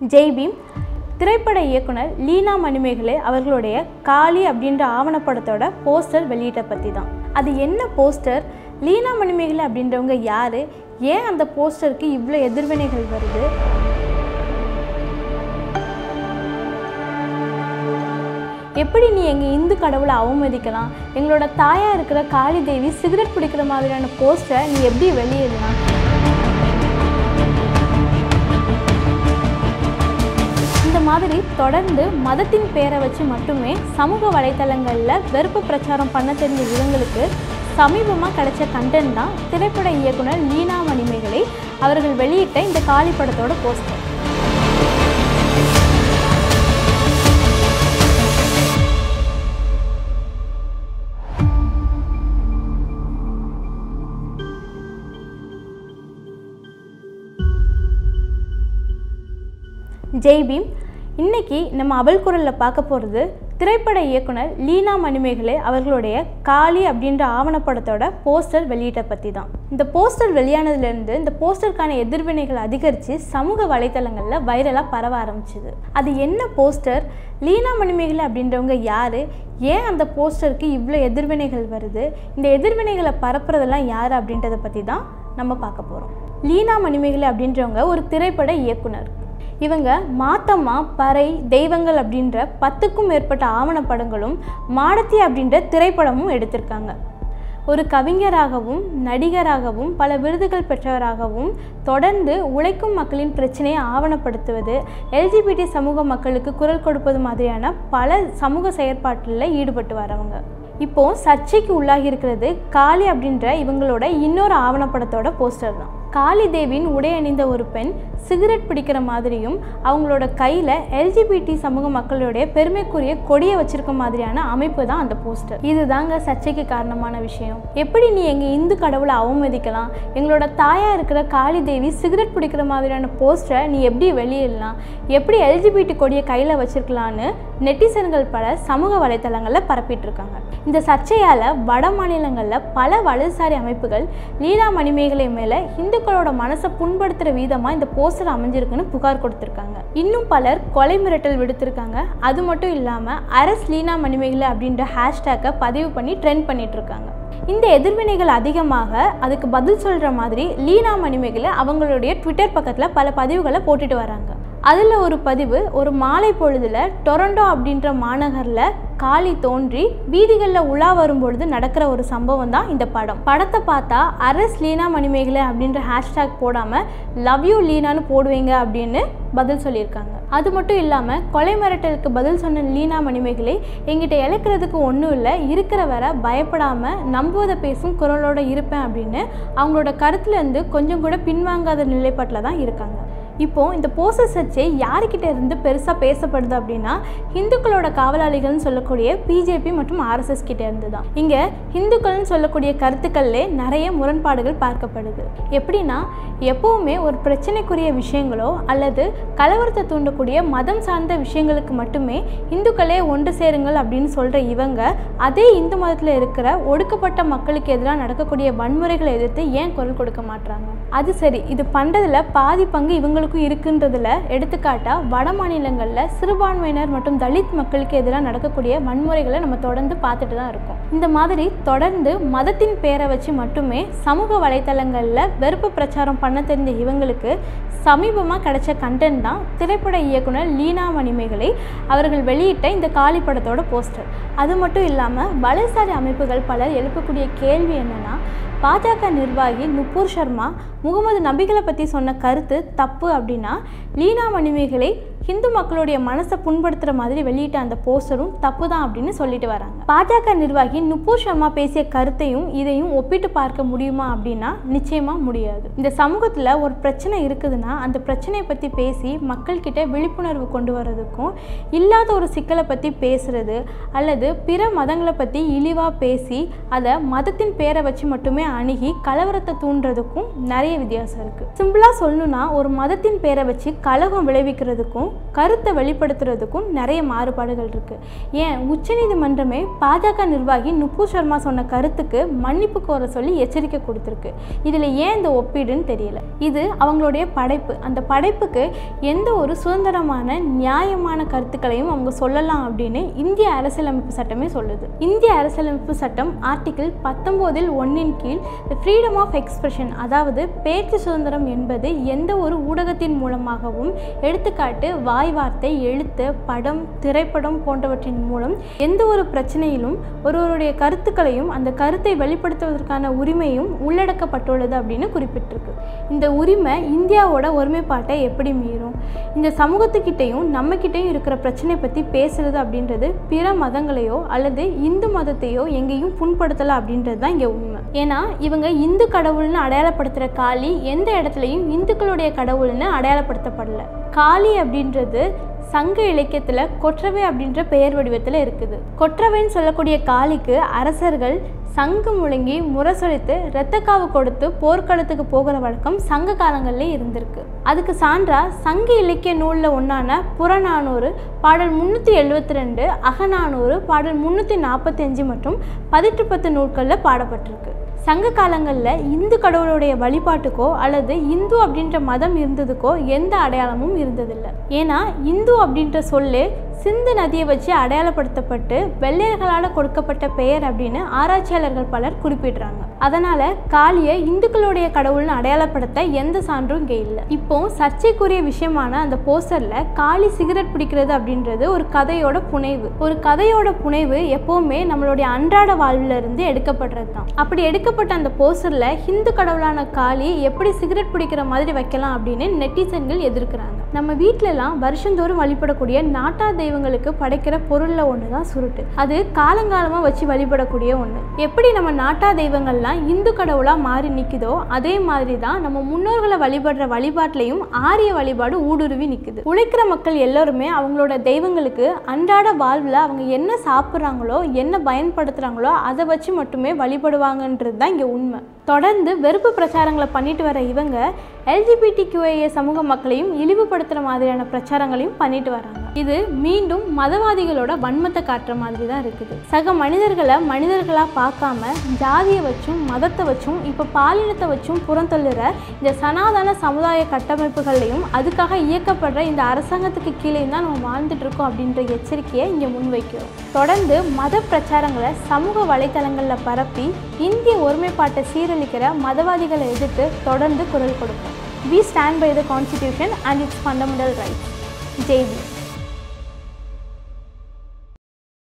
ஜெய்பீம் திரைப்பட இயக்குனர் லீனா மணிமேகலை அவர்களுடைய காளி அப்படின்ற ஆவணப்படத்தோட போஸ்டர் வெளியிட்ட பற்றி தான். அது என்ன போஸ்டர்? லீனா மணிமேகலை அப்படின்றவங்க யார்? ஏன் அந்த போஸ்டருக்கு இவ்வளோ எதிர்வினைகள் வருது? எப்படி நீ எங்கள் இந்து கடவுளை அவமதிக்கலாம்? எங்களோட தாயாக இருக்கிற காளி தேவி சிகரெட் பிடிக்கிற மாதிரியான போஸ்டரை நீ எப்படி வெளியிடலாம்? இந்த மாதிரி தொடர்ந்து மதத்தின் பேரை வச்சு மட்டுமே சமூக வலைத்தளங்களில் வெறுப்பு பிரச்சாரம் பண்ண தெரிஞ்ச இவங்களுக்கு சமீபமாக கிடைச்ச கண்டென்ட் தான் திரைப்பட இயக்குனர் லீனா மணிமேகலை அவர்கள் வெளியிட்ட இந்த காளி படத்தோட போஸ்டர் ஜெய்பீம் இன்னைக்கு நம்ம அவள் குரலில் பார்க்க போகிறது திரைப்பட இயக்குனர் லீனா மணிமேகலை அவர்களுடைய காளி அப்படின்ற ஆவணப்படத்தோட போஸ்டர் வெளியிட்ட பற்றி தான் இந்த போஸ்டர் வெளியானதுலேருந்து இந்த போஸ்டருக்கான எதிர்வினைகள் அதிகரித்து சமூக வலைத்தளங்களில் வைரலாக பரவ ஆரம்பிச்சிது. அது என்ன போஸ்டர்? லீனா மணிமேகலை அப்படின்றவங்க யார்? ஏன் அந்த போஸ்டருக்கு இவ்வளோ எதிர்வினைகள் வருது? இந்த எதிர்வினைகளை பரப்புறதெல்லாம் யார் அப்படின்றத பற்றி தான் நம்ம பார்க்க போகிறோம் லீனா மணிமேகலை அப்படின்றவங்க ஒரு திரைப்பட இயக்குனர். இவங்க மாத்தம்மா பறை தெய்வங்கள் அப்படின்ற பத்துக்கும் மேற்பட்ட ஆவணப்படங்களும் மாடத்தி அப்படின்ற திரைப்படமும் எடுத்திருக்காங்க. ஒரு கவிஞராகவும் நடிகராகவும் பல விருதுகள் பெற்றவராகவும் தொடர்ந்து உழைக்கும் மக்களின் பிரச்சனையை ஆவணப்படுத்துவது எல்ஜிபிடி சமூக மக்களுக்கு குரல் கொடுப்பது மாதிரியான பல சமூக செயற்பாட்டில் ஈடுபட்டு வரவங்க. இப்போ சர்ச்சைக்கு உள்ளாகி இருக்கிறது காளி அப்படின்ற இவங்களோட இன்னொரு ஆவணப்படத்தோட போஸ்டர் தான். காளிதேவியின் உடை அணிந்த ஒரு பெண் சிகரெட் பிடிக்கிற மாதிரியும் அவங்களோட கையில் எல்ஜிபிடி சமூக மக்களுடைய பெருமைக்குரிய கொடியை வச்சிருக்க மாதிரியான அமைப்பு தான் அந்த போஸ்டர். இதுதாங்க சர்ச்சைக்கு காரணமான விஷயம். எப்படி நீ எங்கள் இந்து கடவுளை அவமதிக்கலாம்? எங்களோட தாயாக இருக்கிற காளி தேவி சிகரெட் பிடிக்கிற மாதிரியான போஸ்டரை நீ எப்படி வெளியிடலாம்? எப்படி எல்ஜிபிடி கொடியை கையில் வச்சிருக்கலான்னு நெட்டிசன்கள் பல சமூக வலைத்தளங்களில் பரப்பிட்டு இருக்காங்க இந்த சர்ச்சையால் வட மாநிலங்களில் பல வலதுசாரி அமைப்புகள் லீலா மணிமேகலை மேலே இந்துக்களோட மனசை புண்படுத்துகிற விதமாக இந்த போஸ்டர் அமைஞ்சிருக்குன்னு புகார் கொடுத்துருக்காங்க. இன்னும் பலர் கொலை மிரட்டல் விடுத்திருக்காங்க. அது மட்டும் இல்லாமல் அரஸ் லீனா மணிமேகலை அப்படின்ற ஹேஷ்டேக்கை பதிவு பண்ணி ட்ரெண்ட் பண்ணிட்டு இருக்காங்க இந்த எதிர்வினைகள் அதிகமாக அதுக்கு பதில் சொல்கிற மாதிரி லீனா மணிமேகலை அவங்களுடைய ட்விட்டர் பக்கத்தில் பல பதிவுகளை போட்டுட்டு வராங்க. அதில் ஒரு பதிவு ஒரு மாலை பொழுதில் டொரண்டோ அப்படின்ற மாநகரில் காளி தோன்றி வீதிகளில் உலா வரும்பொழுது நடக்கிற ஒரு சம்பவம் தான் இந்த படம். படத்தை பார்த்தா அரஸ் லீனா மணிமேகலை அப்படின்ற ஹேஷ்டேக் போடாமல் லவ் யூ லீனான்னு போடுவீங்க அப்படின்னு பதில் சொல்லியிருக்காங்க. அது மட்டும் இல்லாமல் கொலை மிரட்டலுக்கு பதில் சொன்ன லீனா மணிமேகலை எங்கிட்ட இழக்கிறதுக்கு ஒன்றும் இல்லை இருக்கிற வர பயப்படாமல் நம்புவதை பேசும் குரலோட இருப்பேன் அப்படின்னு அவங்களோட கருத்துலேருந்து கொஞ்சம் கூட பின்வாங்காத நிலைப்பாட்டில் தான் இருக்காங்க. இப்போது இந்த போஸ்டர் சர்ச்சை யாருக்கிட்ட இருந்து பெருசாக பேசப்படுது அப்படின்னா ஹிந்துக்களோட காவலாளிகள்னு சொல்லக்கூடிய பிஜேபி மற்றும் ஆர்எஸ்எஸ் கிட்ட இருந்து தான் இங்கே ஹிந்துக்கள்னு சொல்லக்கூடிய கருத்துக்கள்லே நிறைய முரண்பாடுகள் பார்க்கப்படுது. எப்படின்னா எப்போவுமே ஒரு பிரச்சனைக்குரிய விஷயங்களோ அல்லது கலவரத்தை தூண்டக்கூடிய மதம் சார்ந்த விஷயங்களுக்கு மட்டுமே இந்துக்களே ஒன்று சேருங்கள் அப்படின்னு சொல்கிற இவங்க அதே இந்து மதத்தில் இருக்கிற ஒடுக்கப்பட்ட மக்களுக்கு எதிராக நடக்கக்கூடிய வன்முறைகளை எதிர்த்து ஏன் குரல் கொடுக்க மாட்டாங்க அது சரி இது பண்ணுறதுல பாதி பங்கு இவங்களுக்கு மக்களுக்கும் இருக்குன்றதில் எடுத்துக்காட்டாக வட மாநிலங்களில் சிறுபான்மையினர் மற்றும் தலித் மக்களுக்கு எதிராக நடக்கக்கூடிய வன்முறைகளை நம்ம தொடர்ந்து பார்த்துட்டு தான் இருக்கோம். இந்த மாதிரி தொடர்ந்து மதத்தின் பேரை வச்சு மட்டுமே சமூக வலைத்தளங்களில் வெறுப்பு பிரச்சாரம் பண்ண தெரிந்த இவங்களுக்கு சமீபமாக கிடைச்ச கண்டென்ட் தான் திரைப்பட இயக்குனர் லீனா மணிமேகலை அவர்கள் வெளியிட்ட இந்த காளி படத்தோட போஸ்டர் அது மட்டும் இல்லாமல் வலதுசாரி அமைப்புகள் பலர் எழுப்பக்கூடிய கேள்வி என்னென்னா பாஜக நிர்வாகி நுப்பூர் சர்மா முகமது நபிகளை பற்றி சொன்ன கருத்து தப்பு அப்படின்னா லீனா மணிமேகலை ஹிந்து மக்களுடைய மனசை புண்படுத்துகிற மாதிரி வெளியிட்ட அந்த போஸ்டரும் தப்பு தான் அப்படின்னு சொல்லிட்டு வராங்க. பாஜக நிர்வாகி நுப்பூர் சர்மா பேசிய கருத்தையும் இதையும் ஒப்பிட்டு பார்க்க முடியுமா அப்படின்னா நிச்சயமாக முடியாது. இந்த சமூகத்தில் ஒரு பிரச்சனை இருக்குதுன்னா அந்த பிரச்சனையை பற்றி பேசி மக்கள்கிட்ட விழிப்புணர்வு கொண்டு வர்றதுக்கும் இல்லாத ஒரு சிக்கலை பற்றி பேசுறது அல்லது பிற மதங்களை பற்றி இழிவாக பேசி அதை மதத்தின் பேரை வச்சு மட்டுமே அணுகி கலவரத்தை தூண்டுறதுக்கும் நிறைய வித்தியாசம் இருக்குது சிம்பிளாக சொல்லணும்னா ஒரு மதத்தின் பேரை வச்சு கலகம் விளைவிக்கிறதுக்கும் கருத்தை வெளிப்படுத்துறதுக்கும் நிறைய மாறுபாடுகள் இருக்குது ஏன்? உச்சநீதிமன்றமே பாஜக நிர்வாகி நுப்பு சர்மா சொன்ன கருத்துக்கு மன்னிப்பு கோர சொல்லி எச்சரிக்கை கொடுத்துருக்கு. இதில் ஏன் இந்த ஒப்பீடுன்னு தெரியல. இது அவங்களுடைய படைப்பு. அந்த படைப்புக்கு எந்த ஒரு சுதந்திரமான நியாயமான கருத்துக்களையும் அவங்க சொல்லலாம் அப்படின்னு இந்திய அரசியலமைப்பு சட்டமே சொல்லுது. இந்திய அரசியலமைப்பு சட்டம் ஆர்டிகிள் பத்தொம்போதில் ஒன்றின் கீழ் ஃப்ரீடம் ஆஃப் எக்ஸ்பிரஷன் அதாவது பேச்சு சுதந்திரம் என்பது எந்த ஒரு ஊடகத்தின் மூலமாகவும் எடுத்துக்காட்டு வாய் வார்த்தை எழுத்து படம் திரைப்படம் போன்றவற்றின் மூலம் எந்த ஒரு பிரச்சனையிலும் ஒருவருடைய கருத்துக்களையும் அந்த கருத்தை வெளிப்படுத்துவதற்கான உரிமையும் உள்ளடக்கப்பட்டுள்ளது அப்படின்னு குறிப்பிட்டிருக்கு. இந்த உரிமை இந்தியாவோட ஒருமைப்பாட்டை எப்படி மீறும்? இந்த சமூகத்துக்கிட்டையும் நம்மக்கிட்டையும் இருக்கிற பிரச்சனை பற்றி பேசுறது அப்படின்றது பிற மதங்களையோ அல்லது இந்து மதத்தையோ எங்கேயும் புண்படுத்தலை அப்படின்றது தான் இங்கே உண்மை. ஏன்னா இவங்க இந்து கடவுள்னு அடையாளப்படுத்துகிற காளி எந்த இடத்துலையும் இந்துக்களுடைய கடவுள்னு அடையாளப்படுத்தப்படலை. காளி அப்படின்றது சங்க இலக்கியத்தில் கொற்றவை அப்படின்ற பெயர் வடிவத்தில் இருக்குது. கொற்றவைன்னு சொல்லக்கூடிய காளிக்கு அரசர்கள் சங்கு முழுங்கி முரசொலித்து இரத்தக்காவு கொடுத்து போர்க்களத்துக்கு போகிற வழக்கம் சங்க காலங்களிலே இருந்திருக்கு. அதுக்கு சான்றா சங்க இலக்கிய நூலில் ஒன்றான புறநானூறு பாடல் முந்நூற்றி எழுபத்தி ரெண்டு அகநானூறு பாடல் முந்நூற்றி நாற்பத்தி அஞ்சு மற்றும் பதிற்று பத்து நூல்களில் பாடப்பட்டிருக்கு. சங்க காலங்களில் இந்து கடவுளுடைய வழிபாட்டுக்கோ அல்லது இந்து அப்படின்ற மதம் இருந்ததுக்கோ எந்த அடையாளமும் இருந்ததில்லை. ஏன்னா இந்து அப்படின்ற சொல்லு சிந்து நதியை வச்சு அடையாளப்படுத்தப்பட்டு வெள்ளையர்களால் கொடுக்கப்பட்ட பெயர் அப்படின்னு ஆராய்ச்சியாளர்கள் பலர் குறிப்பிடுறாங்க. அதனால காளியை இந்துக்களுடைய கடவுள்னு அடையாளப்படுத்த எந்த சான்றும் இங்கே இல்லை. இப்போ சர்ச்சைக்குரிய விஷயமான அந்த போஸ்டர்ல காளி சிகரெட் பிடிக்கிறது அப்படின்றது ஒரு கதையோட புனைவு. ஒரு கதையோட புனைவு எப்பவுமே நம்மளுடைய அன்றாட வாழ்வுல இருந்து எடுக்கப்படுறது தான். அப்படி எடுக்கப்பட்ட அந்த போஸ்டர்ல ஹிந்து கடவுளான காளி எப்படி சிகரெட் பிடிக்கிற மாதிரி வைக்கலாம் அப்படின்னு நெட்டிசன்கள் எதிர்க்கிறாங்க. நம்ம வீட்டிலலாம் வருஷந்தோறும் வழிபடக்கூடிய நாட்டா தெய்வங்களுக்கு படைக்கிற பொருளில் ஒன்று தான் சுருட்டு. அது காலங்காலமாக வச்சு வழிபடக்கூடிய ஒன்று எப்படி நம்ம நாட்டா தெய்வங்கள்லாம் இந்து கடவுளாக மாறி நிற்குதோ அதே மாதிரி தான் நம்ம முன்னோர்களை வழிபடுற வழிபாட்டிலையும் ஆரிய வழிபாடு ஊடுருவி நிற்குது உழைக்கிற மக்கள் எல்லாருமே அவங்களோட தெய்வங்களுக்கு அன்றாட வாழ்வில் அவங்க என்ன சாப்பிட்றாங்களோ என்ன பயன்படுத்துகிறாங்களோ அதை வச்சு மட்டுமே வழிபடுவாங்கன்றது தான் இங்கே உண்மை. தொடர்ந்து வெறுப்பு பிரச்சாரங்களை பண்ணிட்டு வர இவங்க எல்ஜிபிடி சமூக மக்களையும் இழிவுபடுத்துகிற மாதிரியான பிரச்சாரங்களையும் பண்ணிட்டு வராங்க இது மீண்டும் மதவாதிகளோட வன்மத்தை காட்டுற மாதிரி தான் இருக்குது. சக மனிதர்களை மனிதர்களாக பார்க்காம ஜாதியை வச்சும் மதத்தை வச்சும் இப்போ பாலினத்தை வச்சும் புறந்தள்ளுற இந்த சனாதன சமுதாய கட்டமைப்புகள்லையும் அதுக்காக இயக்கப்படுற இந்த அரசாங்கத்துக்கு கீழே தான் நம்ம வாழ்ந்துட்டு இருக்கோம் அப்படின்ற எச்சரிக்கையை இங்கே முன்வைக்கிறோம். தொடர்ந்து மத பிரச்சாரங்களை சமூக வலைத்தளங்களில் பரப்பி இந்திய ஒருமைப்பாட்டை சீரழிக்கிற மதவாதிகளை எதிர்த்து தொடர்ந்து குரல் கொடுப்போம். We stand by the constitution and its fundamental rights Jaypee